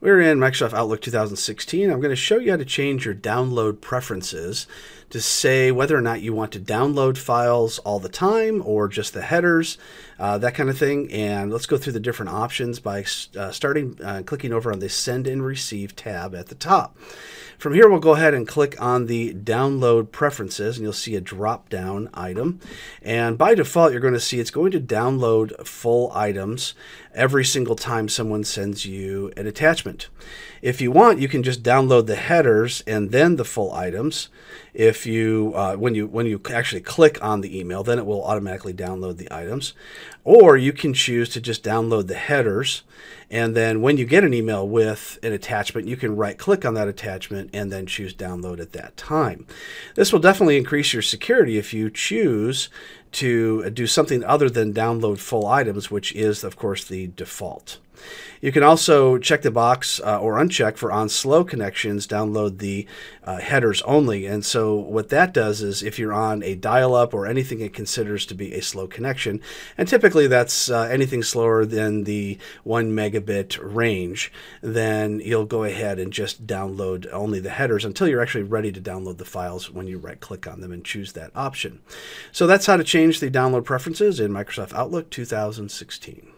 We're in Microsoft Outlook 2016. I'm going to show you how to change your download preferences to say whether or not you want to download files all the time or just the headers, uh, that kind of thing. And let's go through the different options by uh, starting uh, clicking over on the Send and Receive tab at the top. From here, we'll go ahead and click on the download preferences and you'll see a drop down item. And by default, you're going to see it's going to download full items every single time someone sends you an attachment. If you want, you can just download the headers and then the full items. If you uh, when you when you actually click on the email, then it will automatically download the items. Or you can choose to just download the headers, and then when you get an email with an attachment, you can right click on that attachment and then choose download at that time. This will definitely increase your security if you choose to do something other than download full items, which is, of course, the default. You can also check the box uh, or uncheck for on slow connections, download the uh, headers only. And so what that does is if you're on a dial-up or anything it considers to be a slow connection, and typically that's uh, anything slower than the one megabit range, then you'll go ahead and just download only the headers until you're actually ready to download the files when you right click on them and choose that option. So that's how to change the download preferences in Microsoft Outlook 2016.